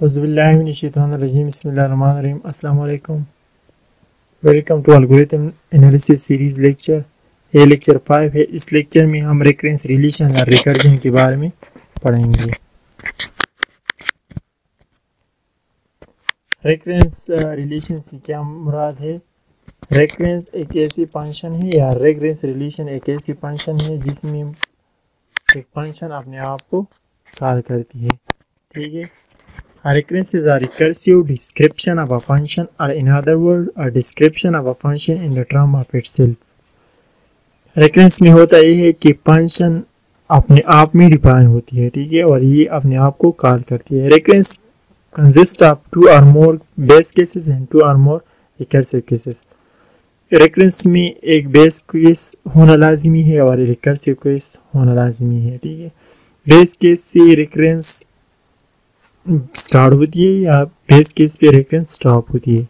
Bismillahirrahmanirrahim. Assalamu alaikum. Welcome to algorithm analysis series lecture ये lecture five है। इस lecture में हम रेकरेंस रिलेशन और रिकर्जन के बारे में पढ़ेंगे। रेकरेंस रिलेशन से क्या मुराद है? रेकरेंस एक ऐसी फ़ंक्शन है या रेकरेंस रिलेशन एक ऐसी फ़ंक्शन है जिसमें एक फ़ंक्शन अपने आप को कॉल करती है। ठीक है? A recurrence is a recursive description of a function, or in other words, a description of a function in the term of itself. Recurrence में होता ये है कि फ़ंक्शन अपने आप में डिफाइन होती है, ठीक है? और ये अपने आप को कॉल करती है। रेकरेंस कंसिस्ट ऑफ़ टू और more base cases and two और मोर रिकर्सिव केसेस रेकरेंस में एक बेस केस होना लाजमी है और रिकर्सिव केस होना लाजमी है, ठीक है? बेस केस से रेकरेंस स्टार्ट होती है या बेस केस पे रेफरेंस स्टॉप होती है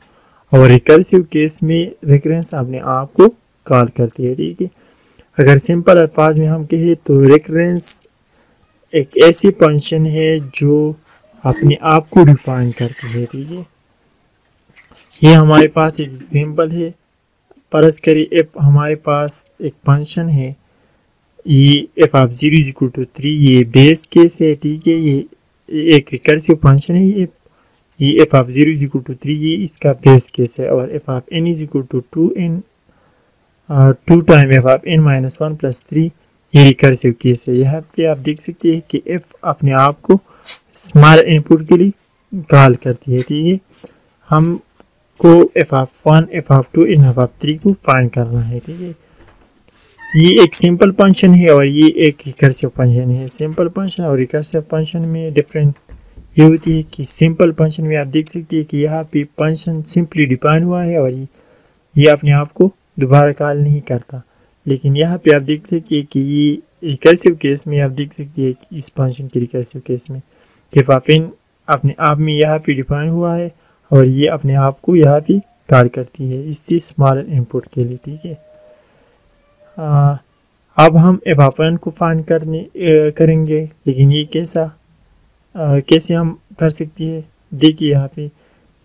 और रिकर्सिव केस में रेफरेंस अपने आप को कॉल करती है, ठीक है? अगर सिंपल अल्फाज में हम कहें तो रेफरेंस एक ऐसी फ़ंक्शन है जो अपने आप को डिफाइन करती है, ठीक है? ये हमारे पास एक एग्जांपल है। परस करिए एफ़ हमारे पास एक फ़ंक्शन है, ये F of zero equal to three ये बेस केस है, ठीक है? ये एक रिकर्सिव फ़ंक्शन है ये ये F of zero is to three ये इसका बेस केस है, और F of N is equal to two N two time F of N minus one plus three ये रिकर्सिव केस है। यहाँ पे आप देख सकते हैं कि एफ़ अपने आप को स्मॉल इनपुट के लिए कॉल करती है, ठीक है? हमको F of one F of two and F of three को फाइंड करना है, ठीक है? ये एक सिंपल फ़ंक्शन है और ये एक रिकर्सिव फ़ंक्शन है। सिंपल फ़ंक्शन और रिकर्सिव फ़ंक्शन में डिफरेंट ये होती है कि सिंपल फ़ंक्शन में आप देख सकते हैं कि यहाँ पे फ़ंक्शन सिंपली डिफाइन हुआ है और ये ये अपने आप को दोबारा कॉल नहीं करता। लेकिन यहाँ पे आप देख सकते हैं कि ये रिकर्सिव केस में आप देख सकते हैं कि इस फ़ंक्शन के रिकर्सिव केस में कि फाफिन अपने आप में यहाँ पे डिफाइन हुआ है और ये अपने आप को यहाँ पे कॉल करती है। इससे स्मॉल इनपुट के लिए, ठीक है? आ, अब हम एवापन को फाइंड करने करेंगे। लेकिन ये कैसा? आ, कैसे हम कर सकती है? देखिए यहाँ पे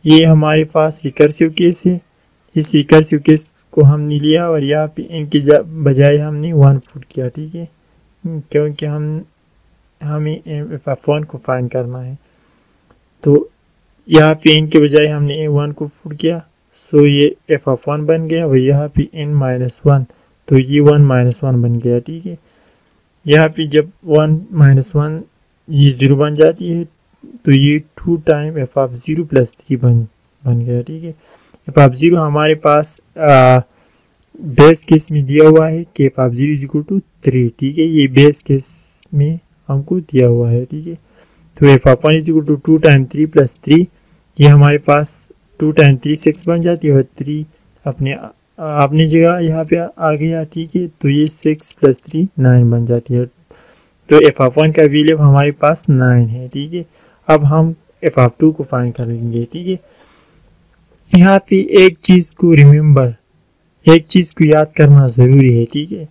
ये हमारे पास रिकर्सिव केस है। इस रिकर्सिव केस को हमने लिया और यहाँ पे इनके बजाय हमने वन फुट किया ठीक है? क्योंकि हम हमें एफोन को फाइंड करना है। तो यहाँ पे इनके बजाय हमने ए वन को फुट किया। सो ये एफ़ वन बन गया और यहाँ पे एन माइनस वन। तो ये वन माइनस वन बन गया ठीक है? यहाँ पे जब वन माइनस वन ये ज़ीरो बन जाती है तो ये two time F of zero plus three बन बन गया ठीक है? एफ़ ऑफ़ ज़ीरो हमारे पास आ, बेस केस में दिया हुआ है कि F of zero is equal to three ठीक है? ये बेस केस में हमको दिया हुआ है ठीक है? तो F of one is equal to two time three plus three ये हमारे पास टू टाइम थ्री सिक्स बन जाती है और थ्री अपने अपनी जगह यहाँ पे आ गया, ठीक है? तो ये सिक्स प्लस थ्री नाइन बन जाती है। तो एफ़ आफ वन का वैल्यू हमारे पास नाइन है, ठीक है? अब हम एफ़ आफ टू को फाइंड करेंगे, ठीक है? यहाँ पे एक चीज़ को रिमेम्बर एक चीज़ को याद करना ज़रूरी है, ठीक है?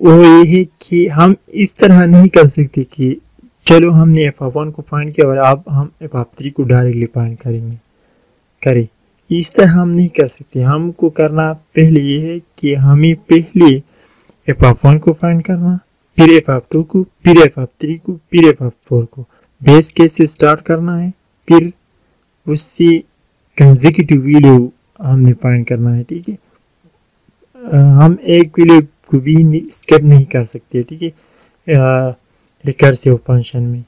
वो ये है कि हम इस तरह नहीं कर सकते कि चलो हमने एफ़ आफ वन को फाइंड किया और अब हम एफ़ आफ थ्री को डायरेक्टली फाइंड करेंगे। करें। इस तरह हम नहीं कर सकते। हमको करना पहले ये है कि हमें पहले एफ़ ऑफ़ वन को फाइंड करना, फिर एफ़ ऑफ़ टू को, फिर एफ़ ऑफ़ थ्री को, फिर एफ़ ऑफ़ फोर को। बेस केस से स्टार्ट करना है? फिर उससे कंजिक्यूटिव वैल्यू हमने फाइंड करना है, ठीक है? हम एक वैल्यू को भी स्केप नहीं कर सकते, ठीक है? रिकर्सिव फ़ंक्शन में।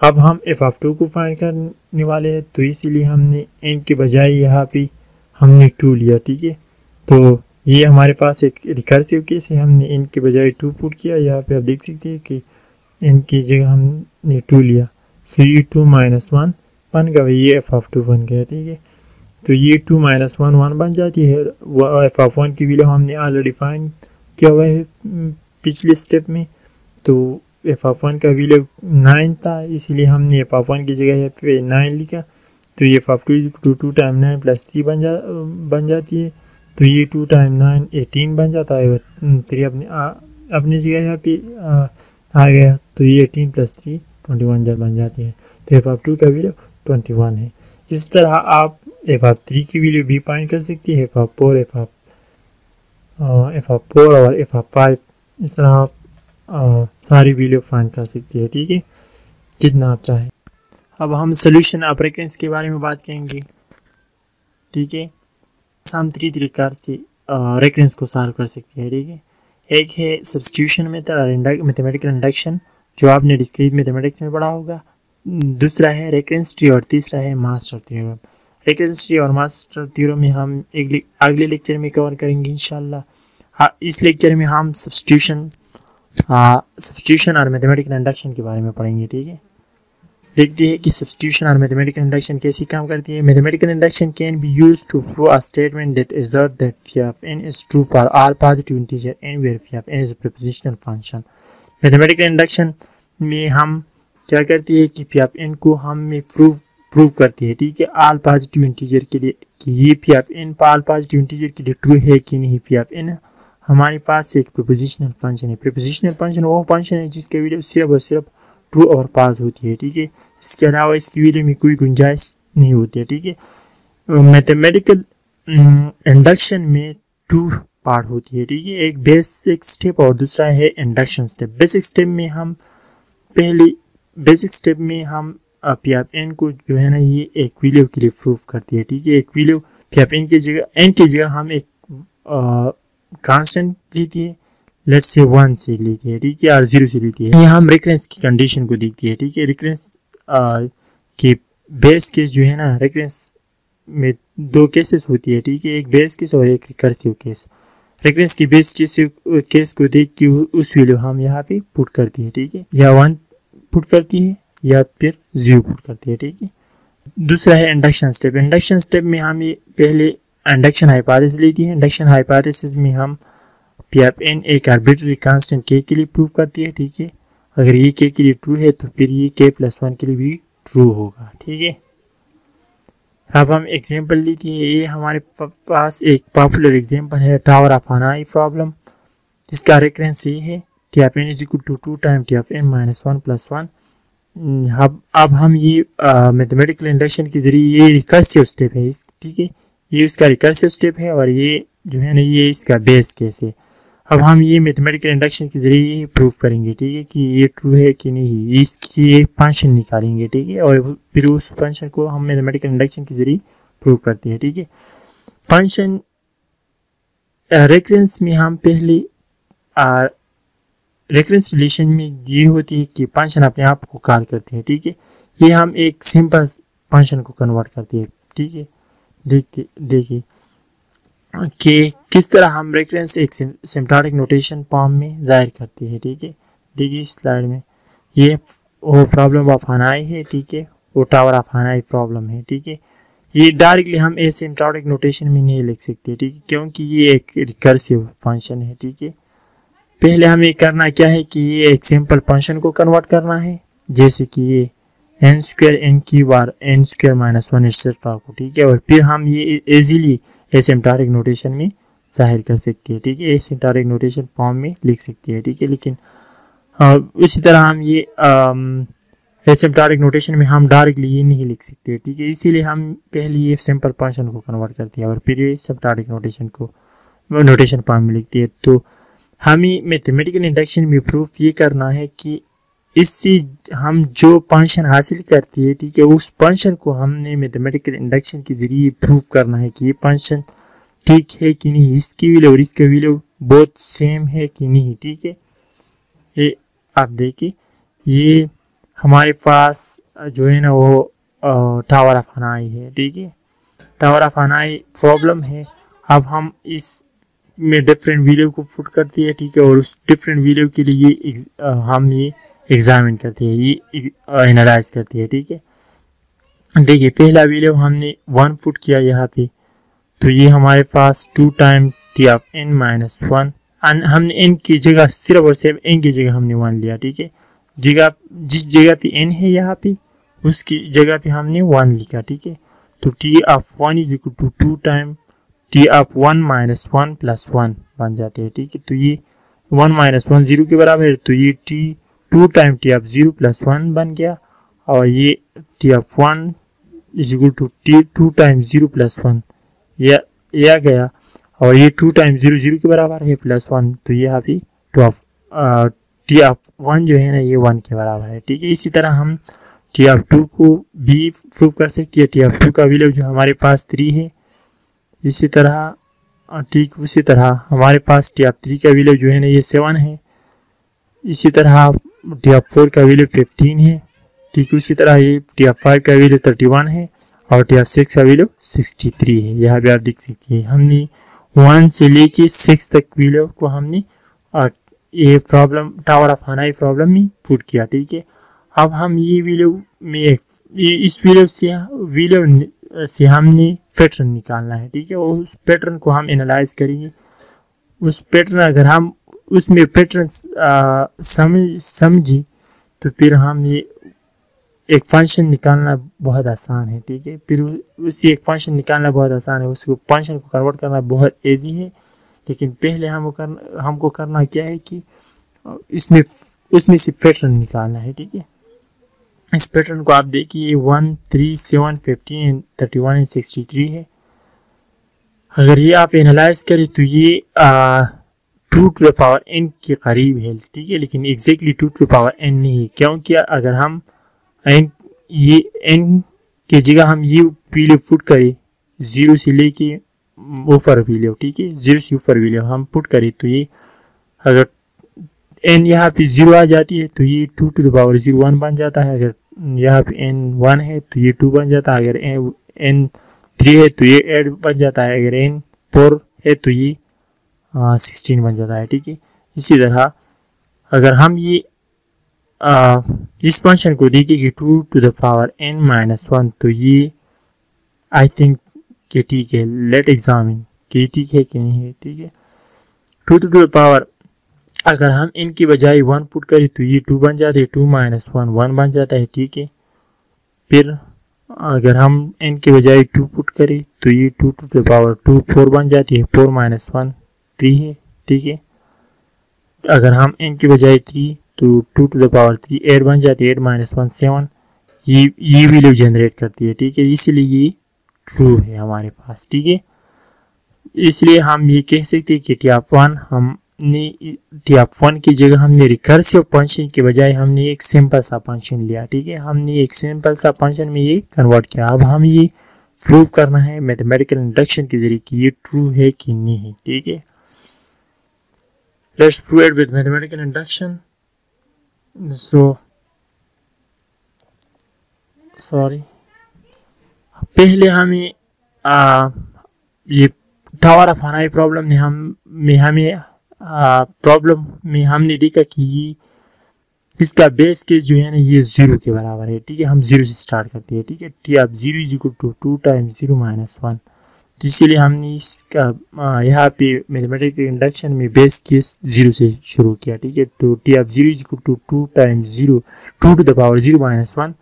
अब हम एफ़ ऑफ़ टू को फाइंड करने वाले हैं तो इसीलिए हमने एन के बजाय यहाँ पे हमने टू लिया, ठीक है? तो ये हमारे पास एक रिकर्सिव केस है, हमने एन के बजाय टू पुट किया, यहाँ पे आप देख सकते हैं कि एन की जगह हमने टू लिया। सो ये टू माइनस वन बन गया ये एफ़ ऑफ़ टू बन गया, ठीक है? तो ये टू माइनस वन वन बन जाती है वो एफ़ ऑफ़ वन की वैल्यू हमने ऑलरेडी फाइंड किया हुआ है, पिछले स्टेप में। तो एफ़ ऑफ़ वन का वैल्यू नाइन था इसलिए हमने एफ़ ऑफ़ वन की जगह पे नाइन लिखा। तो ये F of two two two time nine plus three बन जा बन जाती है। तो ये टू टाइम नाइन एटीन बन जाता है। थ्री अपने अपनी जगह यहाँ पे आ, गया। तो ये eighteen plus three twenty one जब बन जाती है। तो एफ़ ऑफ़ टू का वैल्यू ट्वेंटी वन है। इस तरह आप एफ़ ऑफ़ थ्री की वैल्यू भी फाइंड कर सकती है। F of four F of F of four और एफ़ ऑफ़ फाइव इस तरह आप सारी वीडियो फाइंड कर सकती है ठीक है? जितना आप चाहें। अब हम सोल्यूशन ऑफ़ रेकरेंस के बारे में बात करेंगे। ठीक है? हम थ्री तरीक़ार से रेकरेंस को सॉल्व कर सकते हैं, ठीक है? एक है सब्सटीट्यूशन मेथड और मैथमेटिकल इंडक्शन जो आपने डिस्क्रीट मैथमेटिक्स में पढ़ा होगा। दूसरा है रेकरेंस ट्री और तीसरा है मास्टर थ्योरम रेकरेंस ट्री और मास्टर थ्योरम में हम अगले लेक्चर में कवर करेंगे, इंशाल्लाह। हाँ इस लेक्चर में हम सब्सटीट्यूशन सब्सटीट्यूशन और मैथमेटिकल इंडक्शन के बारे में पढ़ेंगे, ठीक है? देखते हैं कि सब्सटीट्यूशन और मैथमेटिकल इंडक्शन कैसे काम करती है। Mathematical induction can be use to prove a statement that that phi of n is true for all positive integer n where phi of n is a prepositional function. Mathematical induction में हम क्या करती है कि P of N को हम में prove prove करती है, ठीक है? आल पॉजिटिव इंटीजर के लिए कि ये P of N all positive integer के लिए ट्रू है कि नहीं पी ऑफ़ एन हमारे पास एक प्रपोजिशनल फ़ंक्शन है। प्रपोजिशनल फ़ंक्शन वो फ़ंक्शन है जिसके वैल्यू सिर्फ़ और सिर्फ़ ट्रू और पास होती है, ठीक है? इसके अलावा इसकी वैल्यू में कोई गुंजाइश नहीं होती है, ठीक है? मैथमेटिकल इंडक्शन में टू पार्ट होती है, ठीक है? एक बेसिक स्टेप और दूसरा है इंडक्शन स्टेप बेसिक स्टेप में हम पहले बेसिक स्टेप में हम पी ऑफ़ एन को जो है ना, ये एक वैल्यू के लिए प्रूफ करती है, ठीक है? एक वैल्यू पी ऑफ़ एन की जगह एन की जगह हम एक कांस्टेंट लेती है। लेट से वन से लेती है, ठीक है? और ज़ीरो से लेती है। यहाँ हम रिकरेंस की कंडीशन को देखती है, ठीक है? रिकरेंस के बेस केस जो है ना रिकरेंस में दो केसेस होती है, ठीक है? एक बेस केस और एक रिकर्सिव केस रिकरेंस की बेस केस केस को देख के उस वैल्यू हम यहाँ पे पुट करती है, ठीक है? या वन पुट करती है, या फिर ज़ीरो पुट करती है, ठीक है? दूसरा है इंडक्शन स्टेप इंडक्शन स्टेप में हम पहले इंडक्शन हाइपोथेसिस लेती है। इंडक्शन हाइपोथेसिस में हम पी ऑफ़ एन एक आर्बिट्री कांस्टेंट के के लिए प्रूव करती है, ठीक है? अगर ये के के लिए ट्रू है तो फिर ये के प्लस वन के लिए भी ट्रू होगा, ठीक है? अब हम एग्जांपल लेती है। ये हमारे पास एक पॉपुलर एग्जांपल है टावर ऑफ़ अनाई प्रॉब्लम जिसका रेफरेंस ये है T of N is equal to two time T of N minus one plus one अब अब हम ये मैथमेटिकल इंडक्शन के ज़रिए ये रिकर्सिव स्टेप है इस ठीक है? ये इसका रिकर्सिव स्टेप है और ये जो है ना, ये इसका बेस केस है। अब हम ये मैथमेटिकल इंडक्शन के ज़रिए प्रूव करेंगे, ठीक है, कि ये ट्रू है कि नहीं इसकी एक फ़ंक्शन निकालेंगे, ठीक है, और फिर उस फ़ंक्शन को हम मैथमेटिकल इंडक्शन के ज़रिए प्रूव करते हैं, ठीक है। फ़ंक्शन रेफरेंस में हम पहले रेफरेंस रिलेशन में ये होती है कि फ़ंक्शन अपने आप को कॉल करते हैं, ठीक है। ये हम एक सिंपल फ़ंक्शन को कन्वर्ट करते हैं, ठीक है। देखिए देखिए। कि किस तरह हम रेफरेंस एक सिम्प्टाटिक नोटेशन फॉर्म में ज़ाहिर करते हैं, ठीक है? देखिए इस स्लाइड में। ये वो प्रॉब्लम ऑफ़ हनाई है, ठीक है? वो टावर ऑफ़ हनाई प्रॉब्लम है, ठीक है? ये डायरेक्टली हम ए सिम्प्टाटिक नोटेशन में नहीं लिख सकते, ठीक है? क्योंकि ये एक रिकर्सिव फ़ंक्शन है, ठीक है? पहले हमें करना क्या है कि ये एक सिंपल फ़ंक्शन को कन्वर्ट करना है, जैसे कि ये एन स्क्वेयर एन की बार N square minus one etcetera को ठीक है? और फिर हम ये इजीली एसिम्टारिक नोटेशन में ज़ाहिर कर सकती है, ठीक है? एसिम्टारिक नोटेशन फॉर्म में लिख सकती है, ठीक है? लेकिन इसी तरह हम ये एसिम्टारिक नोटेशन में हम डायरेक्टली ये नहीं लिख सकते, ठीक है? इसीलिए हम पहले ये सिंपल फ़ंक्शन को कन्वर्ट करते हैं और फिर ये सिम्प्टारिक नोटेशन को नोटेशन फॉर्म में लिखते हैं। तो हमें मैथमेटिकल इंडक्शन में प्रूफ ये करना है कि इससे हम जो फ़ंक्शन हासिल करती है, ठीक है, उस फ़ंक्शन को हमने मैथमेटिकल इंडक्शन के ज़रिए प्रूव करना है कि ये फ़ंक्शन ठीक है कि नहीं, इसकी वैल्यू और इसके वैल्यू बहुत सेम है कि नहीं, ठीक है? ये आप देखिए, ये हमारे पास जो है ना वो टावर ऑफ़ अनाई है, ठीक है? टावर ऑफ़ अनाई प्रॉब्लम है। अब हम इस में डिफरेंट वीडियो को फुट करती है ठीक है, और उस डिफरेंट वीडियो के लिए हम ये एग्जामिन करती है, ये एनालाइज करती है, ठीक है? देखिए, पहला वीडियो हमने वन फुट किया यहाँ पे। तो ये हमारे पास two time T of N minus one हमने एन की जगह सिर्फ़ और सिर्फ़ एन की जगह हमने वन लिया, ठीक है? जगह, जिस जगह पे एन है यहाँ पे, उसकी जगह पे हमने वन लिखा, ठीक है? तो T of one is equal to two time T of one minus one plus one बन जाते हैं, ठीक है? तो ये वन माइनस वन ज़ीरो के बराबर है तो ये T two time T of zero plus one बन गया और ये T of one is equal to T, two time zero plus one. यह आ गया और ये टू टाइम ज़ीरो ज़ीरो के बराबर है प्लस वन तो ये पे two of T of one जो है ना, ये वन के बराबर है। ठीक है, इसी तरह हम टी ऑफ़ टू को भी प्रूव कर सकते हैं। टी ऑफ़ टू का वैल्यू जो हमारे पास थ्री है, इसी तरह ठीक उसी तरह हमारे पास टी ऑफ़ थ्री का वैल्यू जो है ना, ये सेवन है। इसी तरह टी ऑफ़ फोर का वैल्यू फिफ्टीन है ठीक उसी तरह ये टी ऑफ़ फाइव का वैल्यू थर्टी वन है और टी ऑफ़ सिक्स का वैल्यू सिक्सटी थ्री है। यहाँ पे आप देख सकते हैं, हमने वन से लेके सिक्स तक वैल्यू को हमने ये problem tower of Hanoi problem में पुट किया, ठीक है? अब हम ये वैल्यू में इस वैल्यू से वैल्यू से हमने पैटर्न निकालना है, ठीक है? और उस पैटर्न को हम एनालाइज करेंगे। उस पैटर्न अगर हम उसमें पैटर्न समझ समझी तो फिर हम एक फ़ंक्शन निकालना बहुत आसान है ठीक है? फिर उसी एक फ़ंक्शन निकालना बहुत आसान है उसको फ़ंक्शन को कन्वर्ट करना बहुत ईजी है लेकिन पहले हम कर, हमको करना क्या है कि इसमें उसमें से पैटर्न निकालना है ठीक है? इस पैटर्न को आप देखिए one three seven fifteen thirty one sixty three है। अगर ये आप एनालाइज करें तो ये two to the power N के करीब है, ठीक है? लेकिन exactly two to power N नहीं है। क्योंकि अगर हम एन ये एन की जगह हम ये पीले फुट करें ज़ीरो से लेके ऊपर वैल्यू ठीक है? ज़ीरो से ऊपर वैल्यू हम पुट करें तो ये अगर एन यहाँ पे ज़ीरो आ जाती है तो ये two to the power zero one बन जाता है। अगर यहाँ पे एन वन है तो ये टू बन जाता है। अगर एन थ्री है तो ये एट बन जाता है। अगर एन फोर है तो ये सिक्सटीन बन जाता है ठीक है? इसी तरह अगर हम ये आ, इस फ़ंक्शन को देखें कि two to the power N minus one तो ये आई थिंक कि ठीक है लेट एग्जामिन कि ठीक है कि नहीं है ठीक है? Two two to the power अगर हम इनकी बजाय वन पुट करें तो ये टू बन जाते हैं टू माइनस वन वन बन जाता है ठीक है? फिर अगर हम एन के बजाय टू पुट करें तो ये two to the power two four बन जाती है फोर माइनस वन थ्री है, ठीक है? अगर हम एन के बजाय थ्री तो two to the power three eight बन जाती है एट माइनस वन सेवन ये ये वैल्यू जनरेट करती है, ठीक है? इसीलिए ये ट्रू है हमारे पास, ठीक है? इसलिए हम ये कह सकते हैं कि टी ऑफ़ वन हमने टी आप वन की जगह हमने रिकर्सिव फ़ंक्शन के बजाय हमने एक सिंपल सा फ़ंक्शन लिया, ठीक है? हमने एक सिंपल सा फ़ंक्शन में ये कन्वर्ट किया। अब हम ये प्रूव करना है मैथमेटिकल इंडक्शन के ज़रिए कि ये ट्रू है कि नहीं, ठीक है? Let's prove it with mathematical induction so sorry पहले हमें आ, ये टावर ऑफ़ हनाई प्रॉब्लम ने हम में हमें प्रॉब्लम में हमने देखा कि इसका बेस केस जो है ना ये ज़ीरो के बराबर है। ठीक है हम ज़ीरो से स्टार्ट करते हैं। ठीक है T of zero is equal to two time zero minus one तो इसीलिए हमने इसका यहाँ पे मैथमेटिकल इंडक्शन में बेस केस ज़ीरो से शुरू किया, ठीक है? तो T of zero is to two time zero two to the power zero minus one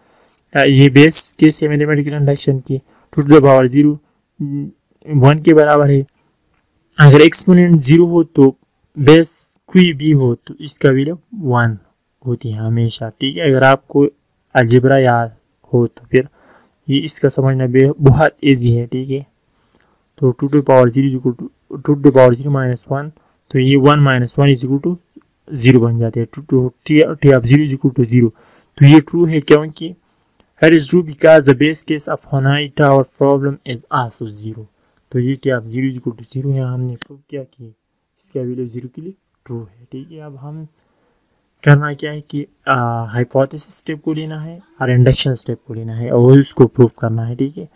ये बेस केस है मैथमेटिकल इंडक्शन की two to the power zero one के बराबर है। अगर एक्सपोनेंट ज़ीरो हो तो बेस कोई भी हो तो इसका वैल्यू वन होती है हमेशा, ठीक है? अगर आपको अलजबरा याद हो तो फिर ये इसका समझना बहुत ईजी है, ठीक है? तो two to power zero two two to power zero minus one तो ये one minus one is equal to zero बन जाते हैं। Two to T of zero is equal to zero तो ये ट्रू है क्योंकि That is true because the base case of Hanai tower problem is also zero. तो ये T of zero is equal to zero है। हमने prove किया कि इसका वैल्यू ज़ीरो के लिए ट्रू है। ठीक है, अब हम करना क्या है कि हाइपोथेसिस स्टेप को लेना है और इंडक्शन स्टेप को लेना है और उसको प्रूव करना है। ठीक है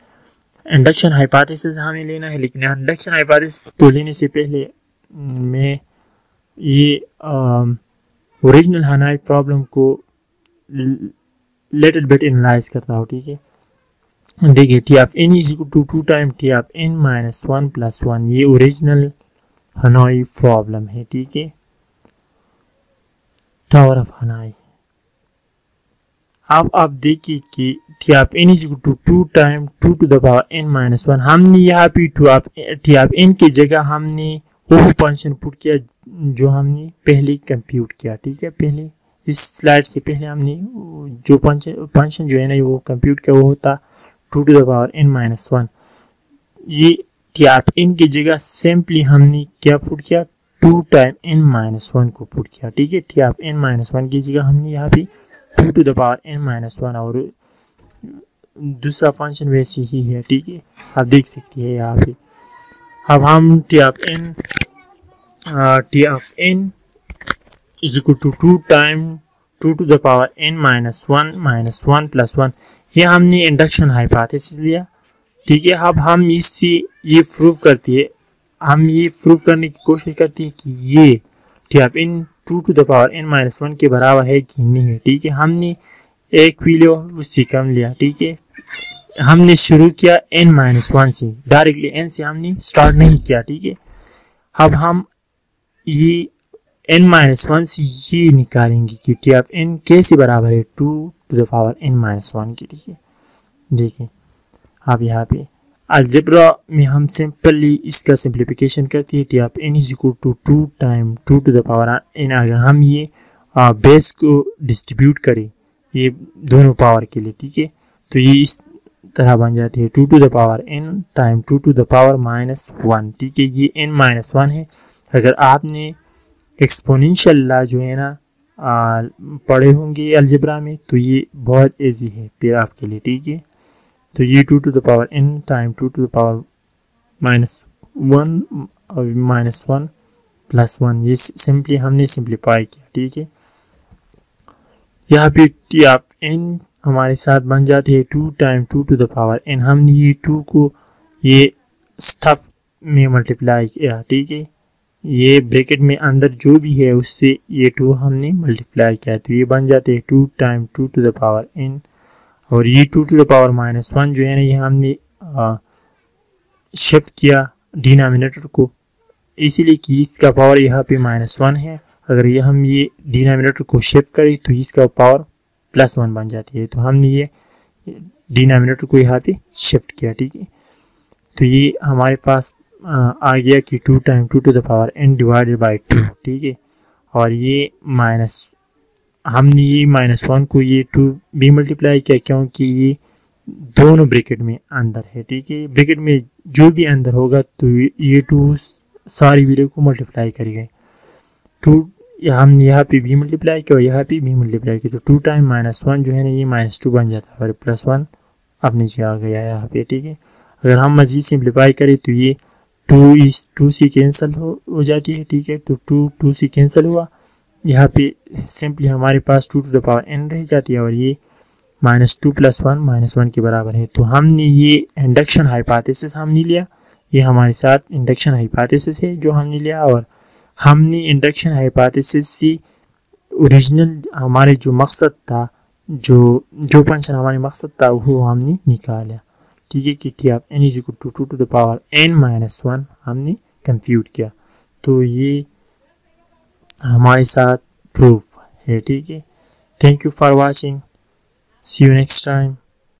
इंडक्शन हाइपोथेसिस हमें लेना है, लेकिन इंडक्शन हाइपोथेसिस को लेने से पहले मैं ये ओरिजिनल हनाई प्रॉब्लम को लेटेड बेट एनालाइज करता हूँ, ठीक है? देखिए T of n is two two time T of n minus one plus one ये ओरिजिनल हनोई प्रॉब्लम है, ठीक है? टावर ऑफ़ हनाई अब आप देखिए कि T of N is to two time two to the N minus one हमने यहाँ पे two of T of N की जगह हमने वो फ़ंक्शन पुट किया जो हमने पहले कंप्यूट किया, ठीक है? पहले, इस स्लाइड से पहले हमने जो फ़ंक्शन जो है ना वो कंप्यूट किया, वो होता two to the N minus one ये आप इन की जगह सिंपली हमने क्या पुट किया? Two time N minus one को पुट किया, ठीक है? T of N minus one की जगह हमने यहाँ पे two to the power N minus one और दूसरा फ़ंक्शन वैसे ही है, ठीक है? आप देख सकती है यहाँ पे। अब हम T of N T of N is equal to two time two to the power N minus one minus one plus one ये हमने इंडक्शन हाइपोथेसिस लिया, ठीक है? अब हम इससे ये प्रूव करती है, हम ये प्रूव करने की कोशिश करती है कि ये ठीक है इन two to the power N minus one के बराबर है कि नहीं है, ठीक है? हमने एक वैल्यू उससे कम लिया, ठीक है? हमने शुरू किया एन माइनस वन से। डायरेक्टली एन से हमने स्टार्ट नहीं किया, ठीक है? अब हम ये एन माइनस वन से ये निकालेंगे कि टी ऑफ़ एन कैसे बराबर है two to the power N minus one के, ठीक है? देखिए, आप यहाँ पे अलजब्रा में हम सिंपली इसका सिंप्लीफिकेशन करते हैं। T of N is equal to two time two to the power N अगर हम ये बेस को डिस्ट्रीब्यूट करें, ये दोनों पावर के लिए, ठीक है? तो ये इस तरह बन जाती है। Two to the power N time two to the power minus one ठीक है, ये एन माइनस वन है। अगर आपने एक्सपोनेंशियल ला जो है ना पढ़े होंगे अलजबरा में तो ये बहुत ईजी है फिर आपके लिए, ठीक है? तो ये two to the power N time two to the power minus one minus one plus one ये सिंपली हमने सिंप्लीफाई किया, ठीक है? यहाँ पे आप एन हमारे साथ बन जाती है two time two to the power N हमने ये टू को ये स्टफ़ में मल्टीप्लाई किया, ठीक है? ये ब्रैकेट में अंदर जो भी है, उससे ये टू हमने मल्टीप्लाई किया तो ये बन जाते हैं two time two to the power N और ये two to the power minus one जो है ना, ये हमने शिफ्ट किया डिनामिनेटर को। इसीलिए कि इसका पावर यहाँ पे माइनस वन है। अगर ये हम ये डिनामिनेटर को शिफ्ट करें तो इसका पावर प्लस वन बन जाती है। तो हमने ये डिनोमिनेटर को यहाँ पे शिफ्ट किया, ठीक है? तो ये हमारे पास आ गया कि two time two to the power N divided by two ठीक है? और ये माइनस हमने ये माइनस वन को ये टू भी मल्टीप्लाई किया क्योंकि ये दोनों ब्रैकेट में अंदर है, ठीक है? ब्रैकेट में जो भी अंदर होगा तो ये टू सारी वीडियो को मल्टीप्लाई करेगा। टू हमने यहाँ पे भी मल्टीप्लाई किया और यहाँ पे भी मल्टीप्लाई किया। तो टू टाइम माइनस वन जो है ना, ये माइनस टू बन जाता है और प्लस वन अपने नीचे आ गया है यहाँ पे, ठीक है? अगर हम मज़ीद सिंप्लीफाई करें तो ये टू इस टू सी कैंसिल हो हो जाती है, ठीक है? तो टू टू सी कैंसिल हुआ। यहाँ पे सिंपली हमारे पास two to the power N रह जाती है और ये minus two plus one minus one के बराबर है। तो हमने ये इंडक्शन हाइपाथेसिस हमने लिया। ये हमारे साथ इंडक्शन हाइपाथेसिस है जो हमने लिया और हमने इंडक्शन हाइपाथेसिस से ओरिजिनल हमारे जो मकसद था, जो जो फ़ंक्शन हमारे मकसद था, वो हमने निकाला। ठीक है, कि T of N is equal to two to the power N minus one हमने कंप्यूट किया। तो ये हमारे साथ प्रूफ है, ठीक है। Thank you for watching see you next time